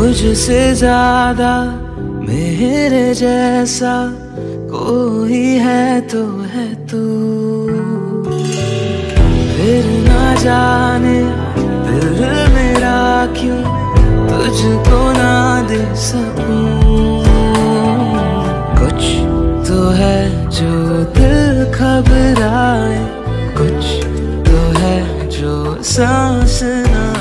मुझसे ज़्यादा मेरे जैसा कोई है तो है तू। फिर ना जाने दिल मेरा क्यों तुझको ना दे सकूँ। कुछ तो है जो दिल खबराए कुछ तो है जो सांस ना